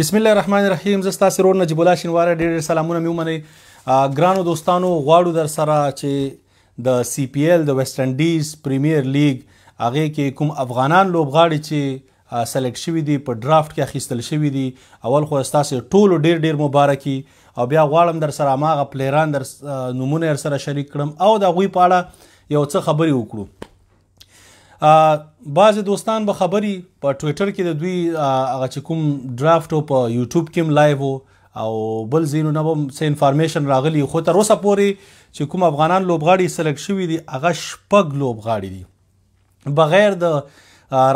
بسم الله الرحمن الرحیم زه ستاسو رور نجیب الله شینوار ډیر ډیر سلامونه مې ومنئ ګرانو دوستانو غواړو در سره چې د سی پی ایل د ویسټ انډیز پریمیر لیګ هغه کې کوم افغانان لوبغاړي چې سلیکټ شوی دي په ډرافټ کې اخیستل شوی دي اول خو تاسو ټول ډیر ډیر مبارکي او بیا غواړم در سره ماغه پلیران در نمونه سره شریک کړم او د غوي پاړه یو څه خبري وکړو بعضې دوستان به خبري په ټویټر کې د دوی هغه چې کوم ډرافټ او په یوټیوب کې هم لایو وو او بل ځینو نه به څه انفارمیشن راغلی خو تر اوسه پورې چې کوم افغانان لوبغاړي سلیکټ شوي دي هغه شپږ لوبغاړي دي بغیر د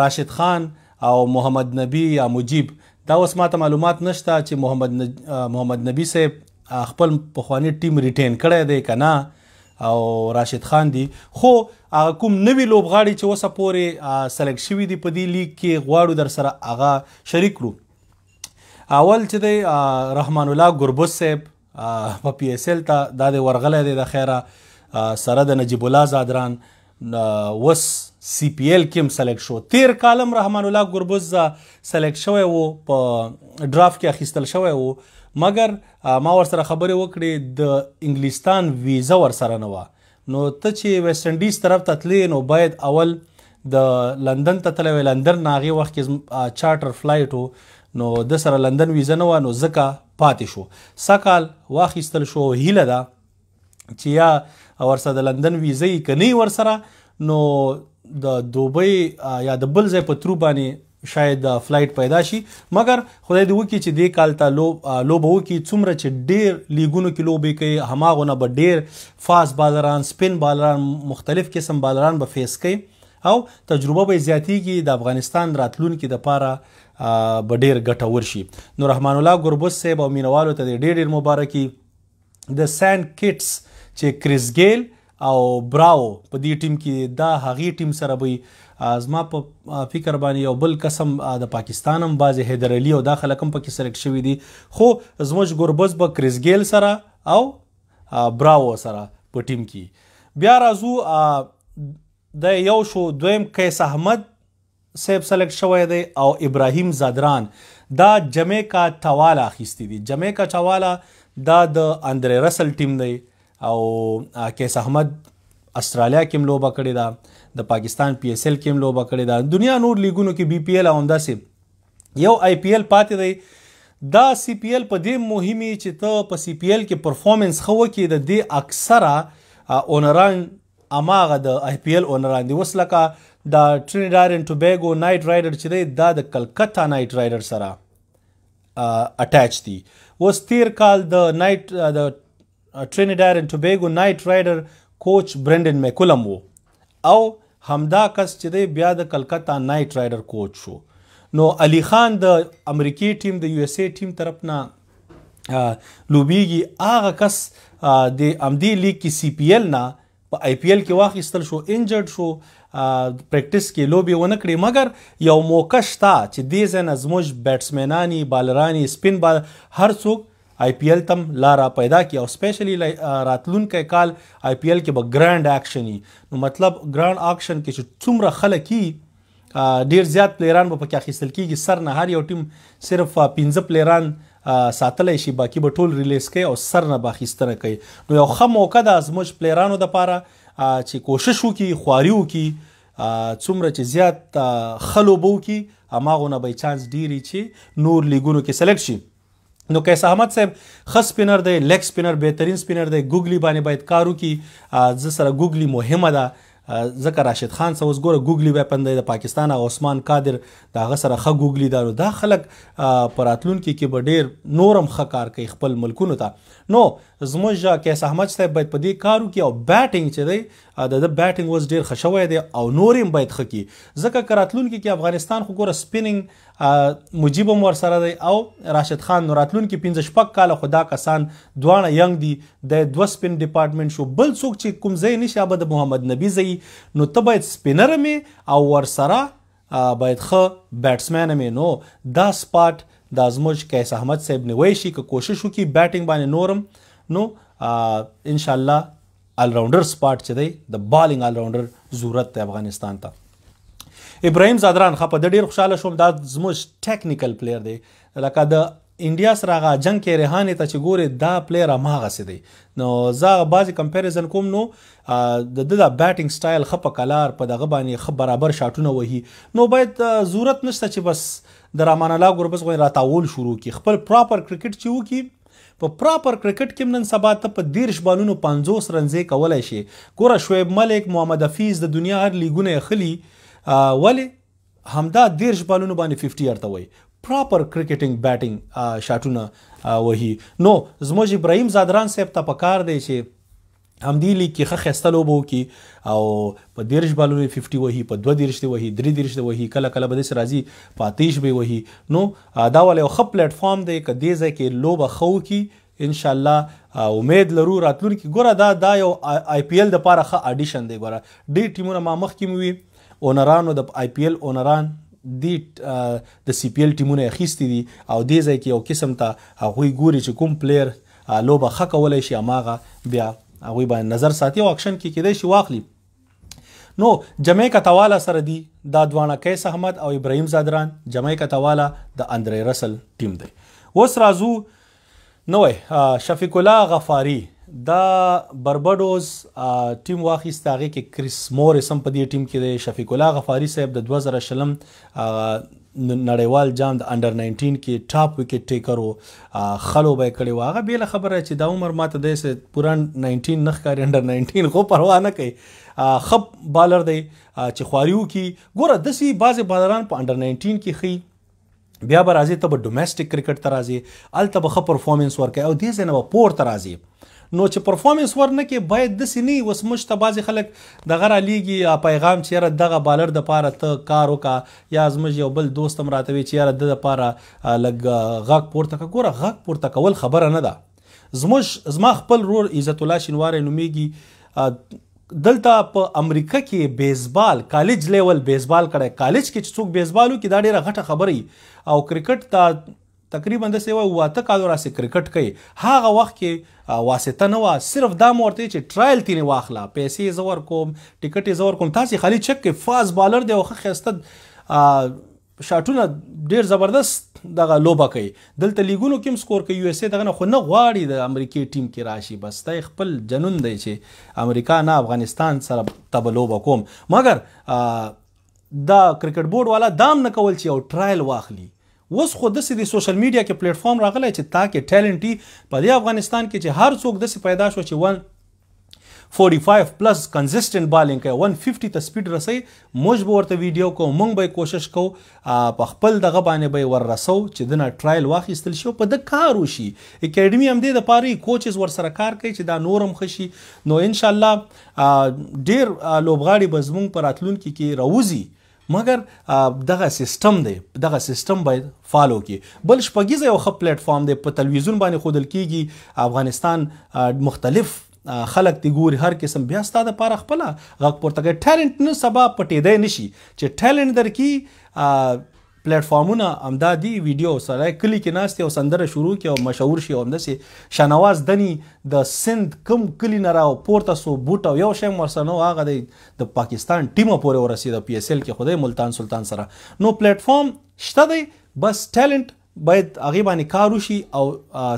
راشد خان او محمد نبی یا مجیب دا اوس ماته معلومات نشته چې محمد محمد نبی صاحب خپل پخوانی ټیم ریټین کړی دی که نه او راشد خان دی خو هغه کوم نوی لوبغاړي چې اوسه پورې سلیکټ شوي دي په دې لیګ کې غواړو در سره هغه شریک کړو اول چې دی رحمان الله ګربز صاحب په پی ایس ایل ته دا دی ورغلی دی د خیره سره د نجیب الله زادران نه وس سی پی ایل کې هم سلیکټ شو تیر کالم رحمان الله ګربز سلیکټ شوی وو په ډرافټ کې اخیستل شوی وو مګر ما ور سره خبرې وکړې د انګلستان ویزه ور سره نه و نو ته چې ویسټ انډیز طرف ته تلې نو باید اول د لندن ته تللی لندن نه هغې وخت کې چارټر فلایټ و نو د سره لندن ویزه نه و نو ځکه پاتې شو سږ کال واخیستل شو هیله ده چې یا ورسره د لندن ویزه یې که نه ورسره نو د دوبۍ یا د بل ځای په ترو باندې شاید فلایټ پیدا شي مګر خدای دې وکړي چې دې کال ته لوبه وکړي څومره چې ډیر لیګونو کې لوبې کوي هماغه نه به ډیر فاس بالران سپین بالران مختلف قسم بالران به فیس کوي او تجربه به زیاتیږي د افغانستان راتلونکي د پاره به ډیر ګټور شي نو رحمان الله ګربز صاحب او مینوالو ته ډیر ډیر مبارکي د سان کټس چې کریس ګیل او براو په دې ټیم کې دا هغه ټیم سره وي زما په فکر باندې یو بل قسم د پاکستان هم باز حیدر علي او دا خلک هم پکې سلیکټ شوی دي خو زموږ ګربز به کریس ګیل سره او براو سره په ټیم کې بیا راځو د یو شو دویم قیس احمد صیب سلیکټ شوی دی او ابراهیم ځدران دا جمیکا ټواله اخیستی دی جمیکا ټواله دا د اندری رسل ټیم دی او کیس احمد استرالیا کې لوبه کړې ده د پاکستان پی ایس ایل کې لوبه کړې ده دنیا نور لیګونو کې بی پی ایل او همداسې یو آی پی ایل پاتې دی دا سی پی ایل په دې مهمي چې ته په سی پی ایل کې پرفورمنس خو کې د دې اکثره اونران هماغه د آی پی ایل اونران دي اوس لکه دا ټرینیډاد اینډ ټوبیګو نایټ رایډر چې دی دا د کلکتا نایټ رایډر سره اټیچ دي اوس تیر کال د نایټ د ټرینیډاد اینډ ټوبیګو نایټ رایډر کوچ برندن میکولم وو او همدا کس چې دی بیا د کلکتا نایټ رایډر کوچ شو نو علي خان د امریکای ټیم د یو اس ای ټیم طرف نه لوبیږي هغه کس د امدی لیګ کې سی پی ایل نه په آی پی ایل کې واخیستل شو انجرډ شو پریکټیس کې لوبي ونه کړې مګر یو موقع شته چې دې زنه زموږ بیټسمنانی بالرانی سپین بال هر څوک آی پی ایل تم لارا پیدا کی او سپیشلی راتلونکي کال آی پی ایل کې به ګرانډ اکشن نو مطلب ګرانډ اکشن کې چې څومره خلک کی ډیر زیات پلیران به پکې اخیستل کیږي سر نه هر یو ټیم صرف 15 پلیران ساتلی شي باقي به ټول ریلیز کوي او سر نه به اخیستنه کوي نو یو ښه موقع ده زموږ پلیرانو دپاره چې کوشش وکړي خواري وکړي څومره چې زیات ښه لوبه وکړي هماغونه به یې چانس ډېري چې نور لیګونو کې سلیکټ شي نو قیس احمد صاحب ښه سپینر دی لیګ سپینر بهترین سپینر دی ګوګلی باندې باید کار وکړي زه سره ګوګلی مهمه ده ځکه راشد خان سوز ګوره ګوګلی ویپن دی د پاکستان او عثمان قادر دا هغه سره ښه ګوګلی دا دا خلک پراتلونکي کې به ډیر نورم ښه کار کوي خپل ملکونو ته نو زموږ کیس احمد صاحب باید په دې کار وکړي او بیټینګ چې دی د د بیټینګ اوس ډیر ښه شوی دی او نورم باید ښه کړي ځکه کراتلونکي کې افغانستان خو ګوره سپیننګ مجیب هم ورسره دی او راشد خان نو راتلونکي پنځه شپږ کاله خو دا کسان دواړه ینګ دي دی دوه سپین ډپارټمنټ شو بل څوک چې کوم ځای نشي هغه به د محمد نبي ځای نو ته باید سپینر هم او ورسره باید ښه بیټسمین هم نو دا سپاټ دا زموږ قیس احمد صاحب نیوی شي که کوشش وکړي بیټینګ باندې نورم نو انشاءالله آل راونډر سپاټ چې دی د بالینګ آل راونډر ضرورت دی افغانستان ته ابراهيم زادران خه په د ډیر خوشاله شوم دا زموږ ټیکنیکل پلیئر دی لکه د انډیا سره هغه جنگ کې ریحانه ته چې ګوره دا پلیئر ماغه سي دی نو زه بعضی کمپیریزن کوم نو د د بیټینګ سټایل خه په کلار په دغه باندې خه برابر شاټونه وهي نو باید ضرورت نشته چې بس د رامان الله ګربز غوې راتاول شروع کی خپل پراپر کرکټ چې وکي په پراپر کرکټ کیم نن سبا ته په دیرش بالونو پنځوس رنزې کولای شې ګوره شعیب ملک محمد حفیظ د دنیا هر لیګونه یې خلی ولی همدا دیرش بالونو باندې ففټي ارته وای پراپر کرکټینګ بیټینګ شاټونه وهي نو زموږ ابراهیم زادران صاحب ته پکار دی چې همدې لیګ کې ښه ښایسته لوبه وکړي او په دېرش بالونو یې ففټي وهي په دوه دېرش دې وهي درې دېرش دې وهي کله کله به داسې راځي په اتېش به یې وهي نو دا ولی یو ښه پلیټفارم دی که دې ځای کې لوبه ښه وکړي انشاءالله امید لرو راتلونکي ګوره دا دا یو آی پی ایل دپاره ښه اډیشن دی ګوره ډېر ټیمونه ما مخکې مې وي اونرانو د آی پی ایل اونران دی د سی پی ایل ټیمونه اخیستي دي او دې ځای کې یو قسم ته هغوی ګوري چې کوم پلیر لوبه ښه کولای شي هماغه بیا هغوی باندې نظر ساتي او اکشن کې کېدای شي واخلي نو جمیکا تواله سره دي دا دوانه کیس احمد او ابراهیم زادران جمیکا تواله د اندری رسل ټیم دی اوس راځو نو شفیق الله غفاری دا بربډوز ټیم واخیست هغه کې کریس مورس هم په دې ټیم کې دی شفیق الله غفاری صاحب د 2000 شلم نړیوال جام د انډر ناینټین کې ټاپ وکټ ټیکر و ښه لوبه یې کړې وه هغه بېله خبره چې دا عمر ماته دی چې پوره ناینټین نه ښکاري انډر ناینټین خو پروا نه کوي ښه بالر دی چې خواري وکړي ګوره داسې بعضې بالران په انډر ناینټین کې ښي بیا به راځي ته به ډومېسټک کرکټ ته راځي هلته به ښه پرفارمنس ورکوي او دې ځای نه به پورته راځي نو چې پرفارمنس ورنه کې باید د سینې وس مشته بعضی خلک د غره لیږي پیغام چیرې دغه بالر د پاره ته کار وکا یا زموږ یو بل دوست هم راته وی چی یاره ده دپاره لږ غږ پورته که ګوره غږ پورته کول خبره نه ده زموږ زما خپل رور عزت الله شینواری نومیږي دلته په امریکا کې بیسبال کالج لیول بیسبال کړی کالج کې چې څوک بیسبال وکړي دا ډیره غټه خبره او کرکټ ته تقریبا داسې وایي اووه اته کالو راسې کرکټ کوي هغه وخت کې واسطه نه وه صرف دا مو ورته چې ټرایل تینې واخله پیسې یې زه ورکوم ټکټ یې زه ورکوم تاسې خالي چک کې فاز بالر دی او ښه ښایسته شاټونه ډیر زبردست دغه لوبه کوي دلته لیګونو کې هم سکور کوي یو اس ای دغه نه خو نه غواړي د امریکای ټیم کې راشي بس ته خپل جنون دی چې امریکا نه افغانستان سره تبلوبه کوم مګر دا کرکټ بورډ والا دا هم نه کول چې یو ټرایل واخلي اوس خو داسې د سوشل میډیا کې پلیټ فارم راغلی چې تا کې ټیلنټ دي په دې افغانستان کې چې هر څوک داسې پیدا شو چې 145 پلس کنسیسټنټ بالینګ کوي 150 ته سپیډ رسي موږ به ورته ویډیو کوو موږ به کوشش کوو په خپل دغه باندې به ور رسو چې دنه ټرایل واخیستل شي په د کار وشي اکیډمي هم دې د پاره کوچز ور سره کار کوي چې دا نورم خشي نو ان شاء الله ډیر لوبغاړي به زمونږ په راتلونکي کې راوځي مګر دغه سیستم دی دغه سیستم باید فالو کی بل شپږیزه یو خپ پلیټ فارم دی په تلویزیون باندې خودل کیږي افغانستان مختلف خلک دی ګوري هر قسم بیا ستاده پر خپل غږ پورته کوي ټالنت نه سبا پټې دی نشي چې ټالنت درکې پلیټ فارمونه همدا دی ویډیو سړی کلی کې ناست او سندره شروع کی او مشهور شي او همداسې شانواز دنی د سند کم کلی نه راو پورته سو بوټ او یو شی ورسره نو هغه دی د پاکستان ټیمه پورې ورسید پی اس ایل کې خدای ملتان سلطان سره نو پلیټ فارم شته دی بس ټیلنټ باید هغه باندې کار وشي او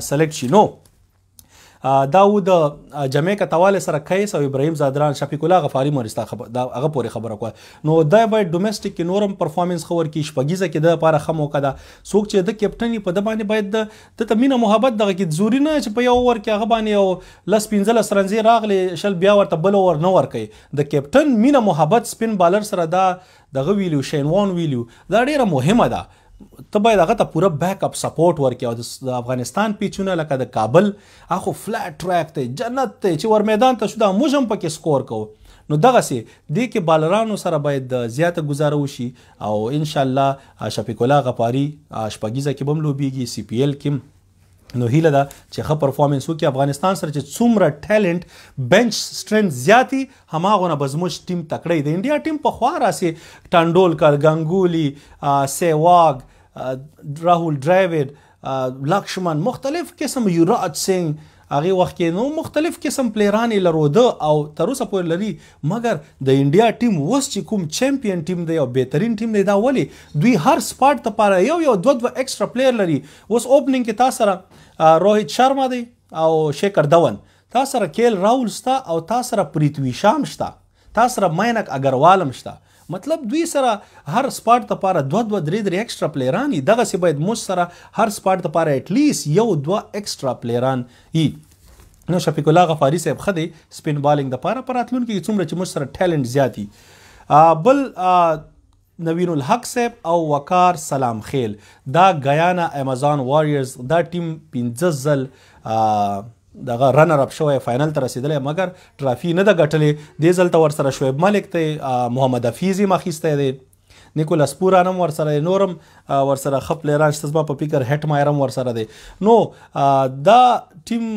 سلیکټ شي نو دا و د جمعې کتواله سره کیس او ابراهیم زادران شفیق الله غفاری مرستا خبر دا هغه پورې خبره کوه نو دا به ډومېسټک کې نورم پرفارمنس خور کې شپږیزه کې د لپاره خمو کده څوک چې د کیپټن په د باندې باید د ته مینه محبت دغه کې زوري نه چې په یو اور کې هغه باندې او لس پنځل سرنځي راغلي شل بیا ورته بل اور نه ور کوي د کیپټن مینه محبت سپین بالر سره دا دغه ویلو شین وان ویلو دا ډیره مهمه ده ته باید هغه ته پوره بیک اپ سپورټ ورکې او د افغانستان پیچونه لکه د کابل اخو فلټ ټریک ته جنت ته چې ور میدان ته شو دا موږم پکې سکور کوو نو دغه سي د کې بالرانو سره باید زیاته گزاره وشي او ان شاء الله شفیق الله غفاری شپږیزه کې بم لوبيږي سی پی ایل کې نو هیله ده چې ښه پرفارمنس وکړي افغانستان سره چې څومره ټیلنټ بنچ سټرینث زیاتی هماغونه به زموږ ټیم تکړه دی انډیا ټیم په خوا راسي ټانډولکر ګنګولی سیواګ راهول ډرایوډ لکشمن مختلف قسم یوراج سنگ هغه وخت کې نو مختلف قسم پلیران لروده او تر اوسه پورې لري مګر د انډیا ټیم وس چې کوم چمپیون ټیم دی او بهترین ټیم دی دا ولی دوی هر سپاټ لپاره یو یو دوه دوه ایکسترا پلیر لري اوس اوپننګ کې تا سره روهیت شرما دی او شیکر دون تا سره کیل راول ستا او تا سره پریتوی شام شته تا سره مینک اګروالم شته مطلب دوی سره هر سپاټ ته پاره دوه دوه درې درې ایکسترا پلیران دي دغه سی باید موږ سره هر سپاټ ته پاره اټ لیست یو دوه ایکسترا پلیران دي نو شفیق الله غفاری صاحب خدي سپین بالینګ د پاره پراتلون کې څومره چې موږ سره ټیلنټ زیاتی بل نوین الحق صاحب او وقار سلام خیل دا ګیانا امازون واریرز دا ټیم پنځه ځل دغه رنر اپ شوی فاینل ته رسیدلی مګر ټرافي نه ده ګټلې دې ځل ته ورسره شعیب ملک ته محمد حفیظ یې مخیستی دی نیکولاس پوران هم ورسره دی نورم ورسره ښه پلیران شته زما په فکر هټ مایر هم ورسره دی نو دا ټیم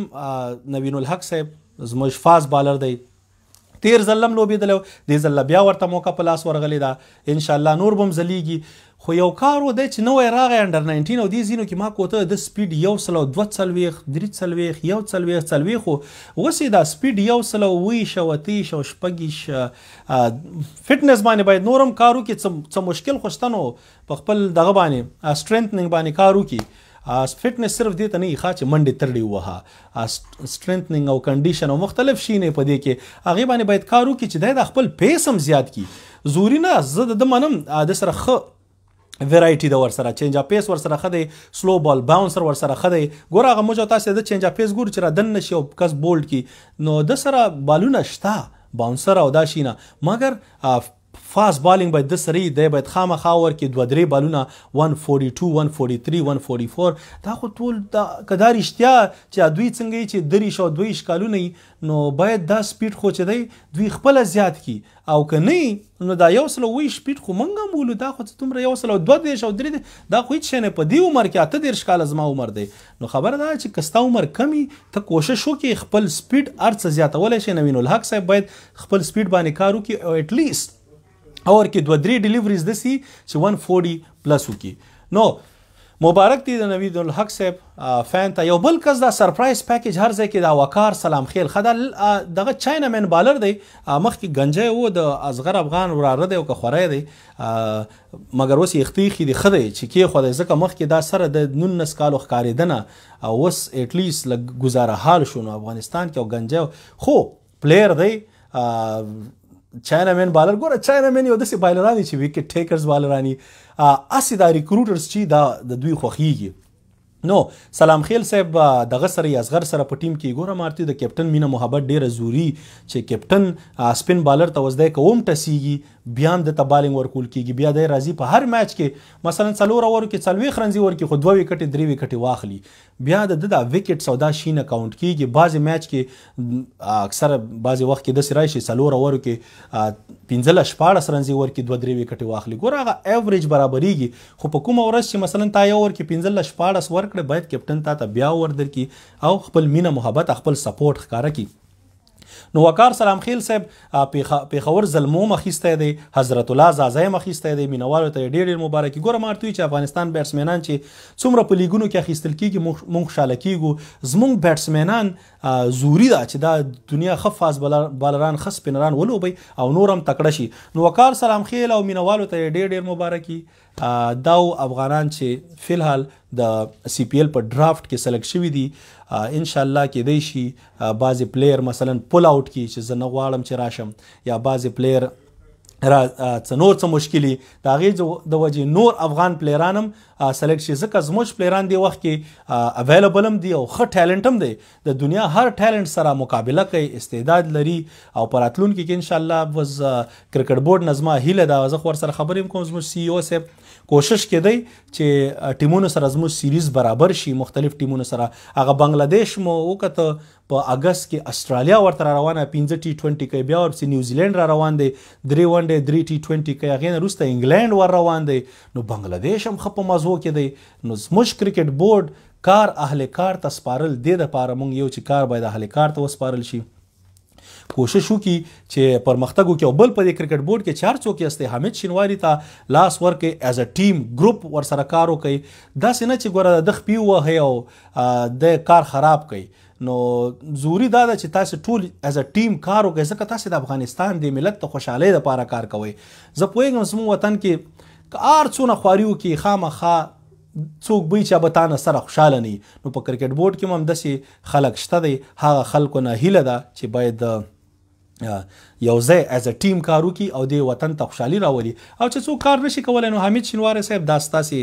نوین الحق صاحب زموږ فاز بالر دی تیر ځل هم لوبېدلی و دې ځل له بیا ورته موقع په لاس ورغلې ده انشاءالله نور به هم ځلیږي خو یو کار و دی چې نوی راغی انډر 19 او دې ځینو کې ما کوته د سپیډ یو سل او دوه څلوېښت درې څلوېښت یو څلوېښت څلوېښت خو اوس یې دا سپیډ یو سل او اوویشت او اتهیش او شپږیش فټنس باندې باید نور هم کار وکړي څه مشکل خو شته نو په خپل دغه باندې سټرینتننګ باندې کار وکړي فټنس صرف دې ته نه ښه چې منډې ترډې ووهه سټرینتننګ او کنډیشن او مختلف شي نه په دې کې هغه باندې باید کار وکړي چې د خپل پیس هم زیات کی زوري نه زه د منم د سره خ ویرایټي د ورسره چینج اپ پیس ورسره خدي سلو بال باونسر ورسره خدي ګور هغه موجو تاسو د چینج اپ پیس ګور چې را دن نشي او کس بولډ کی نو د سره بالونه شته باونسر او دا شینه مګر فاست بالینګ باید ده سره یی دی باید خامخا ورکی دوه درې بالونه 142 143 144 دا خو ټول دا که دا رښتیا چې دوی څنګه یی چې دریش او دویش کالونه یی نو باید دا سپیډ خو چې دی دوی خپل زیات کی او که نه نو دا یو سل وی سپیډ خو مونږ هم ولو دا خو څومره یو سل او دوه دیش او درې دا خو هیڅ شی نه په دې عمر کې اته دیرش کاله زما عمر دی نو خبره دا ده چې که ستا عمر کم وي ته کوشش وکړې خپل سپیډ هر څه زیاتولی شې نوین الحق صاحب باید خپل سپیډ باندې کار وکړي او ایټ لیست اور کې دوه درې ډیلیوریز داسي چې 140 پلس وکړي نو مبارک دی د نوید الحق صاحب فین ته یو بل کس دا سرپرایز پیکج هر ځای کې دا وقار سلام خیل خدا دغه چاینا مین بالر دی مخکې گنجه وو د اصغر افغان وراره دی او که خوره دی مګر اوس یې ختی خی دی ښه دی چی کیښوده ځکه مخکی دا سره ده نولس کالو ښکاریده نه او اوس ایټ لیست لږ ګوزاره حال شو نو افغانستان کی او ګنجی خو پلیر دی چاینا مین بالر ګوره چاینا مین یو دسی بالران دی چی ویکټ ټیکرز بالرانی اسی دا ریکروټرز چی دا د دوی خوخیږي نو سلام خیل صاحب دغه سره یزغر سره په ټیم کې ګوره مارتی د کیپټن مینه محبت ډیره زوري چې کیپټن سپین بالر ته وزده کوم ټسیږي بیا د تبالینګ ورکول کیږي بیا د راضی په هر میچ کې مثلا څلور اور کې څلوي خرنزي ور کې خو دوه وکټ درې وکټ واخلي بیا د د وکټ سودا شین اکاونټ کیږي بعضی میچ کې اکثره بعضی وخت کې داسې راشي څلور اورو کې پنځله شپاړس رنځې ور کې دوه درې وکټې واخلي ګوره هغه ایوریج برابرېږي خو په کومه ورځ چې مثلا تا یو ور کې پنځله شپاړس ورکړې باید کپټن تا ته بیا ور درکړي او خپل مینه محبت خپل سپورټ ښکاره کړي نو وقار سلام خیل صاحب پیښور زلمو مخیسته دی حضرت الله زازه مخیسته دی مینوالو ته ډیر ډیر مبارکي ګوره مارتوی چې افغانستان بیټسمنان چې څومره په لیګونو کې اخیستل کیږي مونږ خوشاله کیږو زمونږ بیټسمنان ضروري ده چې دا دنیا ښه فاست بالران ښه سپینران ولوبي او نور هم تکړه شي نو وقار سلام خیل او مینوالو ته ډیر ډیر مبارکي دا افغانان چې فلحال د سی پی ایل په ډرافټ کې سلیکټ شوی دي ان شاء الله کې دی شي بعضی پلیئر مثلا پول اوټ کی چې زه نه غواړم چې راشم یا بعضی پلیئر را څه نور څه مشکلي دا غي د وجه نور افغان پلیرانم سلیکټ شي ځکه زموږ پلیران دی وخت کې اویلیبل هم دی او ښه ټیلنټ هم دی د دنیا هر ټیلنټ سره مقابله کوي استعداد لري او پراتلون کې ان شاء الله وز کرکټ بورډ نظم هیله دا زه خور سره خبرې کوم زموږ سی او سه کوشش کېدی چې ټیمونو سره زموږ سیریز برابر شي مختلف ټیمونو سره هغه بنگلاديش مو وکړه په اګست کې استرالیا ورته را روانه 15 ټي 20 کې بیا ورپسې نیوزیلند را روان دی درې ونډې درې ټي 20 کې هغه نه روسته انګلند ور روان دی نو بنگلاديش هم خپ مزو کې دی نو زموږ کرکټ بورډ کار اهل کار ته سپارل د د پاره مونږ یو چې کار باید اهل کار ته وسپارل شي کوشش وکړي چې پرمختګ وکړي او بل په دې کرکټ بورډ کې چار څوک یسته حامد شینواری ته لاس ورکړي ایز ا ټیم ګروپ ورسره کار وکړي دا سینه چې ګوره د خپي وه او دی کار خراب کوي نو زوري دا ده چې تاسو ټول از ا ټیم کار وکړئ ځکه تاسو د افغانستان د ملت د خوشحالۍ لپاره کار کوئ زه پوهېږم زموږ وطن کې که هر څونه خواري وکړي خامخا څوک به چې به تا نه سره خوشاله نه نو په کرکټ بورډ کې هم داسې خلک شته دی هغه خلکو نه هیله ده چې باید یو ځای از ا ټیم کار وکړي او د وطن ته خوشحالي راولي او چې څوک کار نشي کولای نو حمید شینواری صاحب دا ستاسو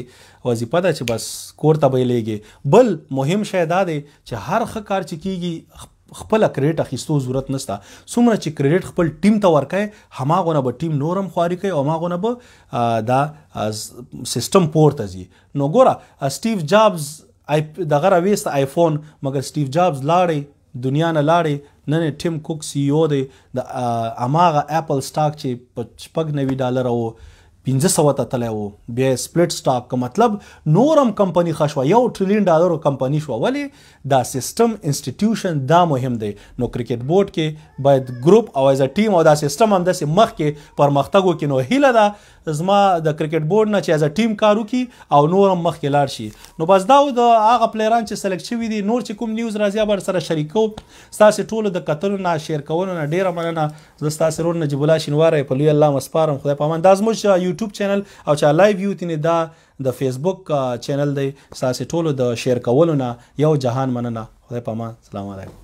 وظیفه ده چې بس کور ته به لیږي بل مهم شی دا دی چې هر ښه کار چې کیږي خپل کریډټ اخیستو ضرورت نشته څومره چې کریډټ خپل ټیم ته ورکای هماغونه به ټیم نورم خواري کوي او هماغونه به دا سیستم پورته ځي نو ګوره سټیو جابز دغه راويست آیفون مګر سټیو جابز لاړی دنیا نه لاړی نن یې ټیم کوک سی ای او دی د هماغه اپل سټاک چی په شپږ نوي ډالره وو پنځه سوه ته تلی وو بیا یې سپلټ سټاک که مطلب نور هم کمپنی ښه شوه یو ټریلین ډالرو کمپنی شوه ولی دا سیستم انسټیټیوشن دا مهم دی نو کرکټ بورډ کی باید ګروپ او ایز ټیم او دا سیستم همداسی مخکی پرمختګ وکی نو هیله ده زما د کرکټ بورډ نه چې از ټیم کار وکړي او نور هم مخکې لاړ شي نو بس دا و د هغه پلیران چې سلیکټ شوي دي نور چې کوم نیوز راځي به سره شریکو ستاسو ټولو د کتلو نه شیر کولو نه ډیره مننه زه ستاسو رور نجیب الله شینوار په لوی الله مسپارم خدای پامان دا زموږ یوټیوب چینل او چا لایو یو تینې دا د فیسبوک چینل دی ستاسو ټولو د شیر کولو نه یو جهان مننه خدای پامان سلام علیکم